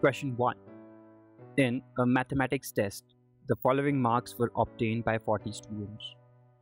Question 1. In a mathematics test, the following marks were obtained by 40 students.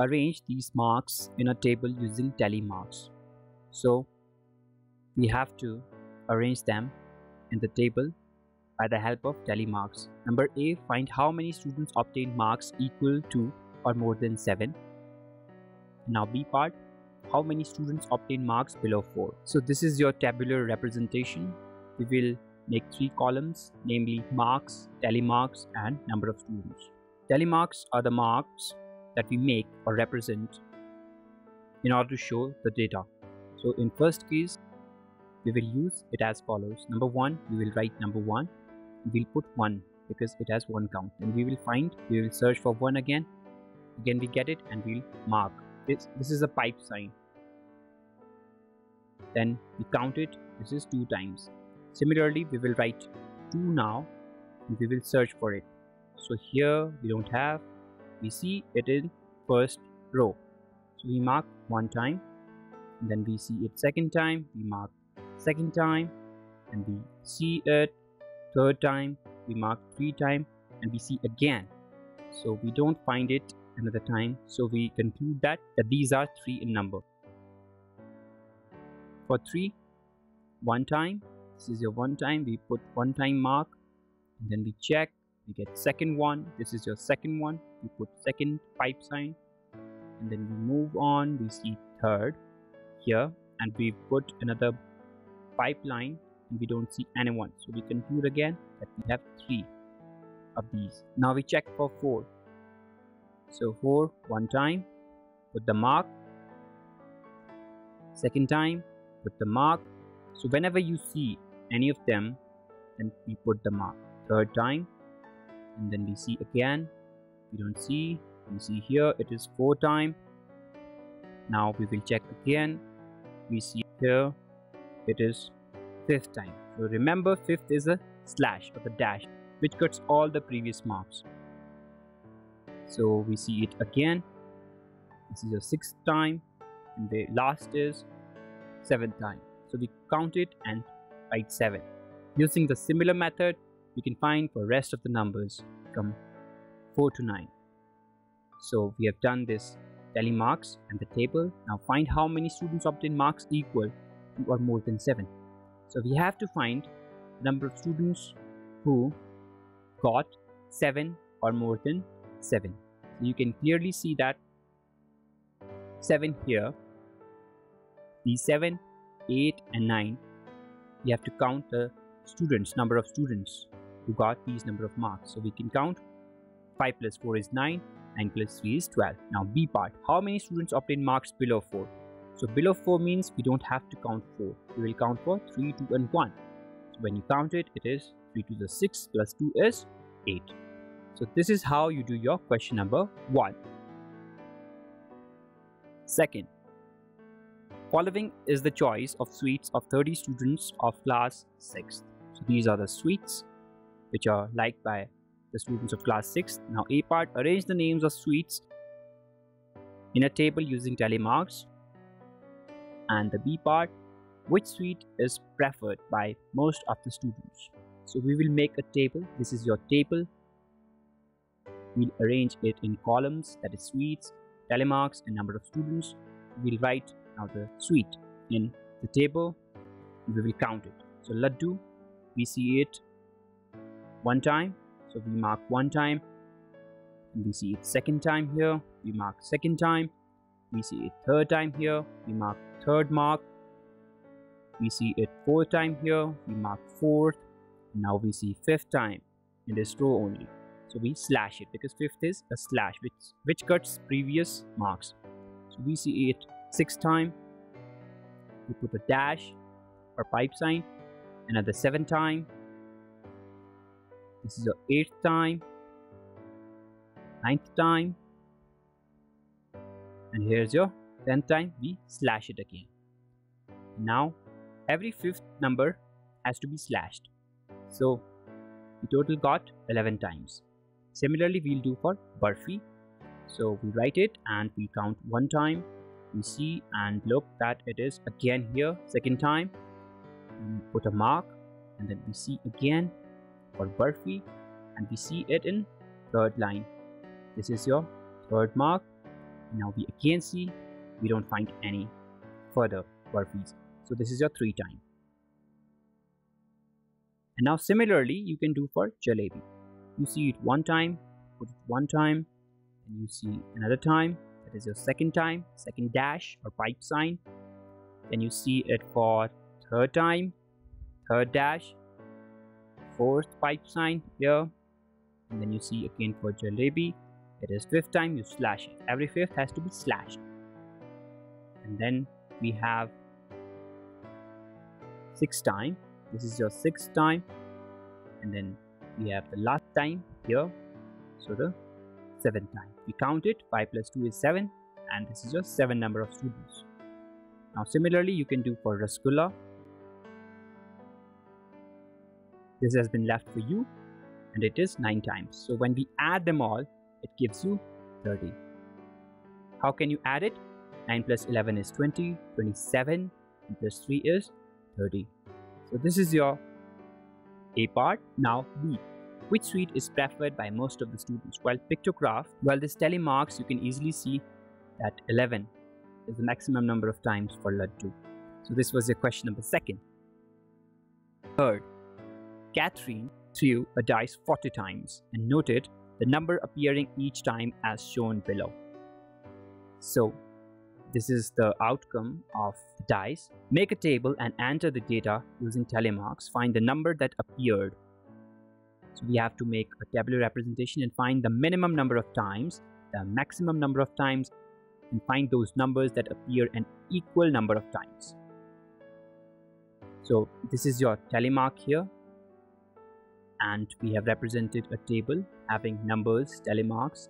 Arrange these marks in a table using tally marks. So, we have to arrange them in the table by the help of tally marks. Number A, find how many students obtained marks equal to or more than 7. Now B part, how many students obtained marks below 4. So this is your tabular representation. We will make three columns, namely marks, tally marks and number of students. Tally marks are the marks that we make or represent in order to show the data. So in first case, we will use it as follows. Number one, we will write number one. We'll put one because it has one count. And we will find, we will search for one again. Again, we get it and we'll mark. This, this is a pipe sign. Then we count it. This is two times. Similarly, we will write 2 now and we will search for it. So here we don't have, we see it in first row. So we mark one time then we see it second time, we mark second time and we see it third time, we mark three time and we see again. So we don't find it another time. So we conclude that, that these are three in number. For three, one time this is your one time we put one time mark and then we check we get second one this is your second one we put second pipe sign and then we move on we see third here and we put another pipeline and we don't see anyone so we conclude again that we have three of these. Now we check for four. So four one time put the mark. Second time put the mark. So whenever you see any of them and we put the mark third time and then we see again. We don't see. We see here it is four time. Now we will check again. We see here it is fifth time. So remember fifth is a slash or the dash which cuts all the previous marks. So we see it again. This is your sixth time and the last is seventh time. So we count it and write 7. Using the similar method, we can find for rest of the numbers from 4 to 9. So we have done this tally marks and the table. Now find how many students obtain marks equal to or more than 7. So we have to find the number of students who got 7 or more than 7. So you can clearly see that 7 here, these 7, 8 and 9 we have to count the students number of students who got these number of marks. So we can count 5 plus 4 is 9 9 plus 3 is 12 now b part how many students obtain marks below 4 so below 4 means we don't have to count 4 we will count for 3 2 and 1 so when you count it it is 3 to the 6 plus 2 is 8 so this is how you do your question number 1 second Following is the choice of sweets of 30 students of class 6th. So these are the sweets which are liked by the students of class 6th. Now A part, arrange the names of sweets in a table using tally marks. And the B part, which sweet is preferred by most of the students. So we will make a table. This is your table. We'll arrange it in columns that is sweets, tally marks and number of students. We'll write the sweet in the table. We will count it. So ladoo we see it one time. So we mark one time. And we see it second time here. We mark second time. We see it third time here. We mark third mark. We see it fourth time here. We mark fourth. Now we see fifth time in this row only. So we slash it because fifth is a slash. Which which cuts previous marks? So we see it sixth time. We put a dash or pipe sign and at the seventh time this is the eighth time ninth time and here's your 10th time we slash it again. Now every fifth number has to be slashed. So the total got 11 times. Similarly we'll do for Barfi so we write it and we count one time we see and look that it is again here second time we put a mark and then we see again for Barfi and we see it in third line. This is your third mark. Now we again see we don't find any further Barfis. So this is your three time. And now similarly you can do for Jalebi. You see it one time, put it one time, and you see another time, that is your second time, second dash or pipe sign. Then you see it for third time, third dash, fourth pipe sign here, and then you see again for Jalebi, it is fifth time you slash it. Every fifth has to be slashed. And then we have sixth time. This is your sixth time. And then we have the last time here. So the seventh time. We count it. 5 plus 2 is 7. And this is your 7 number of students. Now similarly you can do for Rasgulla. This has been left for you and it is 9 times. So when we add them all, it gives you 30. How can you add it? 9 plus 11 is 20, 27, and plus 3 is 30. So this is your A part. Now B. Which sweet is preferred by most of the students? While pictograph, while this tally marks, you can easily see that 11 is the maximum number of times for Ladoo. So this was your question number second. Third, Catherine threw a dice 40 times and noted the number appearing each time as shown below. So this is the outcome of the dice. Make a table and enter the data using tally marks. Find the number that appeared. So we have to make a tabular representation and find the minimum number of times, the maximum number of times, and find those numbers that appear an equal number of times. So this is your tally mark here and we have represented a table having numbers, tally marks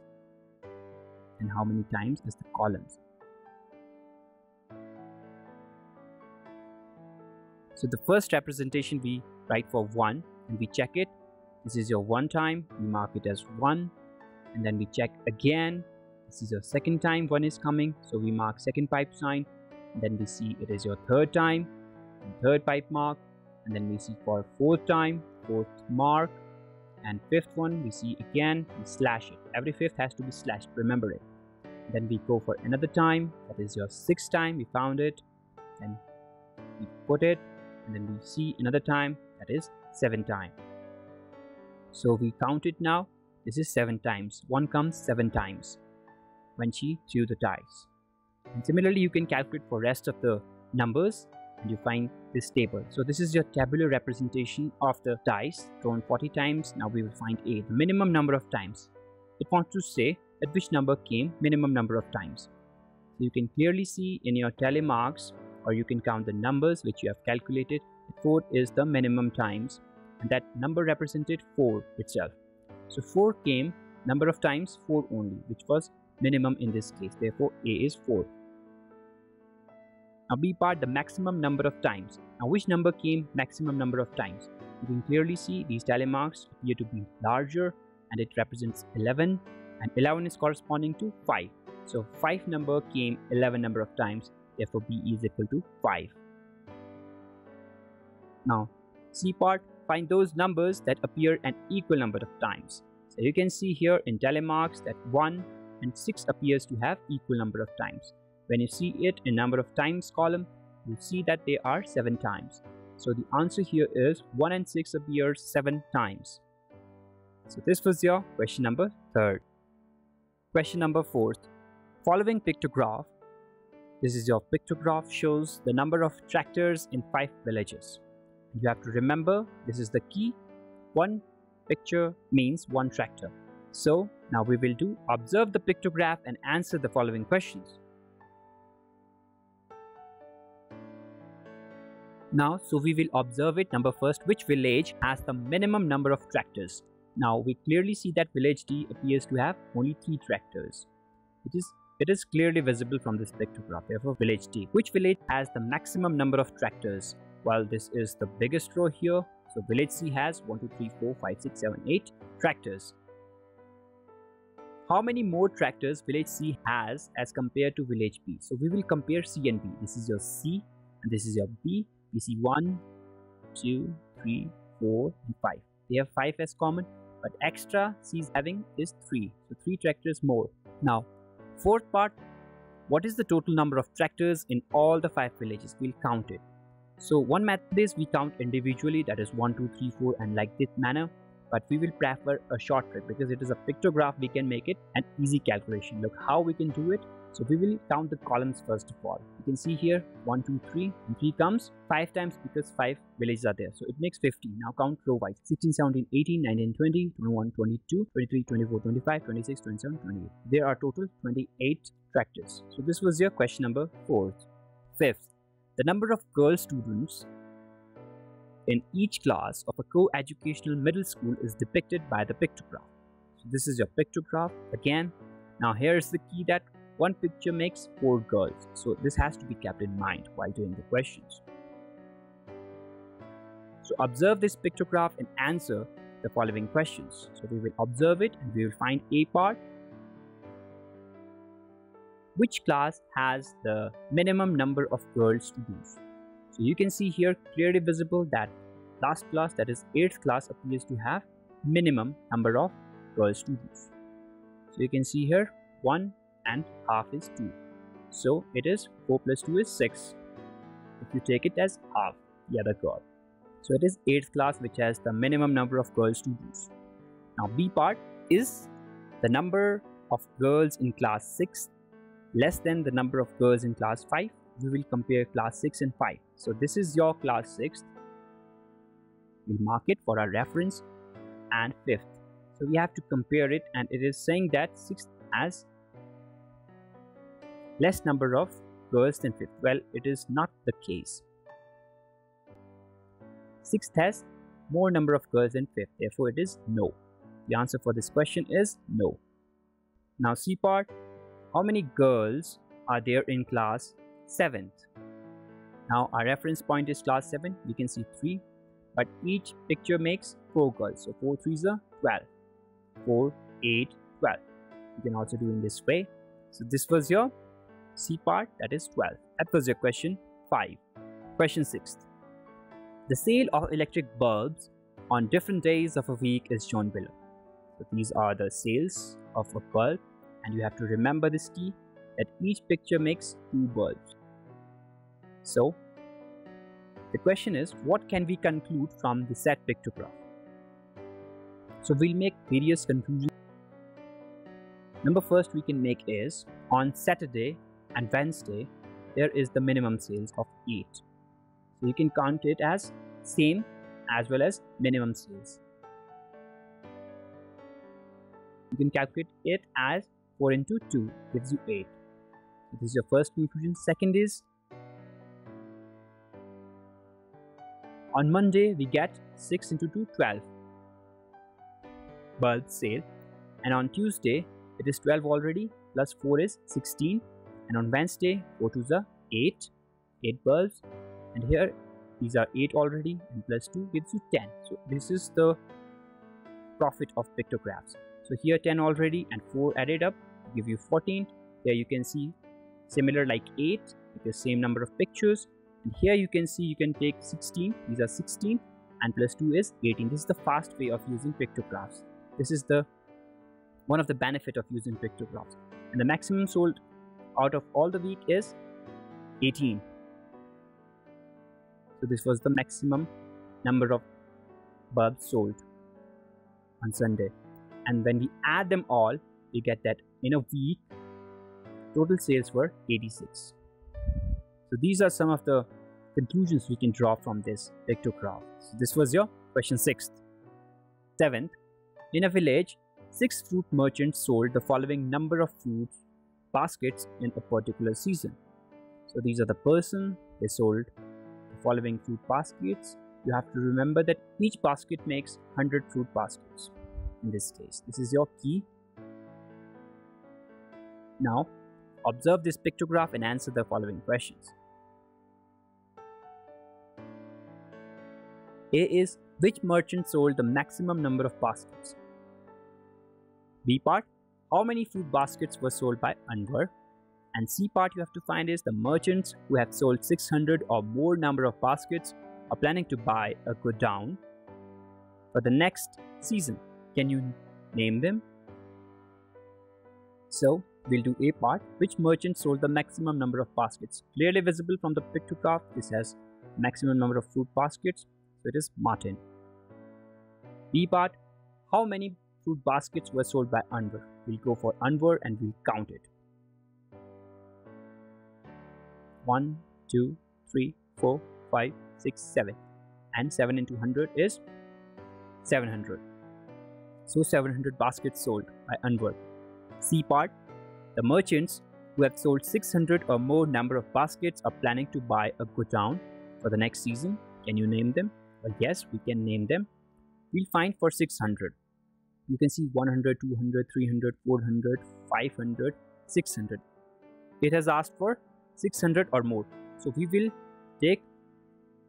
and how many times as the columns. So the first representation we write for 1 and we check it. This is your 1 time, we mark it as 1 and then we check again. This is your second time 1 is coming so we mark second pipe sign and then we see it is your third time and third pipe mark and then we see for fourth time fourth mark and fifth one we see again we slash it. Every fifth has to be slashed remember it. Then we go for another time that is your sixth time we found it and we put it and then we see another time that is seven time so we count it now this is seven times one comes seven times when she threw the dice and similarly you can calculate for rest of the numbers and you find this table. So this is your tabular representation of the dice thrown 40 times. Now we will find A, the minimum number of times. It wants to say at which number came minimum number of times. So you can clearly see in your tally marks or you can count the numbers which you have calculated. 4 is the minimum times and that number represented 4 itself. So 4 came number of times 4 only which was minimum in this case. Therefore A is 4. Now B part the maximum number of times. Now which number came maximum number of times? You can clearly see these tally marks appear to be larger and it represents 11 and 11 is corresponding to 5. So 5 number came 11 number of times therefore B is equal to 5. Now C part find those numbers that appear an equal number of times. So you can see here in tally marks that 1 and 6 appears to have equal number of times. When you see it in number of times column, you see that they are 7 times. So the answer here is 1 and 6 appear 7 times. So this was your question number 3rd. Question number 4th. Following pictograph, this is your pictograph shows the number of tractors in 5 villages. You have to remember this is the key. One picture means one tractor. So now we will do observe the pictograph and answer the following questions. Now, so we will observe it. Number first, which village has the minimum number of tractors? Now, we clearly see that village D appears to have only 3 tractors. It is, it is clearly visible from this pictograph, therefore village D. Which village has the maximum number of tractors? Well, this is the biggest row here. So village C has 1, 2, 3, 4, 5, 6, 7, 8 tractors. How many more tractors village C has as compared to village B? So we will compare C and B. This is your C and this is your B we see 1 2 3 4, and 5. They have 5 as common, but extra C is having is 3. So 3 tractors more. Now, fourth part, what is the total number of tractors in all the 5 villages? We'll count it. So one method is we count individually that is 1, 2, 3, 4 and like this manner but we will prefer a shortcut because it is a pictograph we can make it an easy calculation. Look how we can do it. So we will count the columns first of all. You can see here 1 2 3 and 3 comes. 5 times because 5 villages are there. So it makes 50 now count row wise. 16 17 18 19 20 21 22 23 24 25 26 27 28 there are total 28 tractors. So this was your question number 4 fifth the number of girl students in each class of a co-educational middle school is depicted by the pictograph. So this is your pictograph again. Now here's the key that one picture makes four girls. So this has to be kept in mind while doing the questions. So observe this pictograph and answer the following questions. So we will observe it and we will find A part. Which class has the minimum number of girl students? So you can see here clearly visible that last class that is 8th class appears to have minimum number of girl students. So you can see here 1 and half is 2. So it is 4 plus 2 is 6. If you take it as half the other girl. So it is 8th class which has the minimum number of girl students. Now B part is the number of girls in class 6 less than the number of girls in class 5 we will compare class 6 and 5. So this is your class 6th. We'll mark it for our reference and 5th. So we have to compare it and it is saying that 6th has less number of girls than 5th. Well, it is not the case. 6th has more number of girls than 5th. Therefore, it is no. The answer for this question is no. Now C part, how many girls are there in class 7th. Now our reference point is class 7, we can see 3, but each picture makes 4 girls. So 4 3s are 12, 4, 8, 12. You can also do in this way. So this was your C part, that is 12. That was your question 5. Question 6. The sale of electric bulbs on different days of a week is shown below. So these are the sales of a bulb and you have to remember this key that each picture makes two bulbs. So, the question is what can we conclude from the set pictograph? So, we'll make various conclusions. Number first we can make is on Saturday and Wednesday there is the minimum sales of 8. So you can count it as same as well as minimum sales. You can calculate it as 4 into 2 gives you 8. This is your first conclusion. Second is On Monday, we get 6 into 2, 12 bulb sale. And on Tuesday, it is 12 already, plus 4 is 16. And on Wednesday, 4 to the 8, 8 bulbs. And here, these are 8 already, and plus 2 gives you 10. So this is the profit of pictographs. So here 10 already and 4 added up give you 14. Here you can see similar like 8 The same number of pictures. And here you can see you can take 16 these are 16 and plus 2 is 18 this is the fast way of using pictographs. This is the one of the benefit of using pictographs. And the maximum sold out of all the week is 18 so this was the maximum number of bulbs sold on sunday. And when we add them all we get that in a week total sales were 86 so these are some of the conclusions we can draw from this pictograph. So this was your question 6th. 7th, in a village, six fruit merchants sold the following number of fruit baskets in a particular season. So these are the person, they sold the following fruit baskets. You have to remember that each basket makes 100 fruit baskets in this case. This is your key. Now, observe this pictograph and answer the following questions. A is which merchant sold the maximum number of baskets. B part how many fruit baskets were sold by Anwar. And C part you have to find is the merchants who have sold 600 or more number of baskets are planning to buy a godown for the next season. Can you name them? So we'll do A part. Which merchant sold the maximum number of baskets? Clearly visible from the pictograph, this has maximum number of fruit baskets. So it is Martin. B part. How many fruit baskets were sold by Anwar? We'll go for Anwar and we'll count it. 1, 2, 3, 4, 5, 6, 7. And 7 into 100 is 700. So 700 baskets sold by Anwar. C part The merchants who have sold 600 or more number of baskets are planning to buy a godown for the next season. Can you name them? Well, yes, we can name them. We'll find for 600. You can see 100, 200, 300, 400, 500, 600. It has asked for 600 or more. So we will take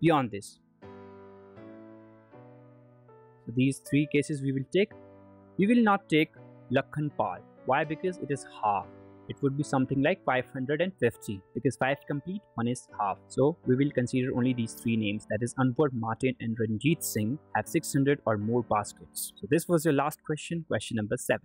beyond this. So these three cases we will take. We will not take Lakhan Pal. Why? Because it is half. It would be something like 550 because 5 complete, 1 is half. So we will consider only these three names that is Anwar, Martin and Ranjit Singh have 600 or more baskets. So this was your last question, question number 7.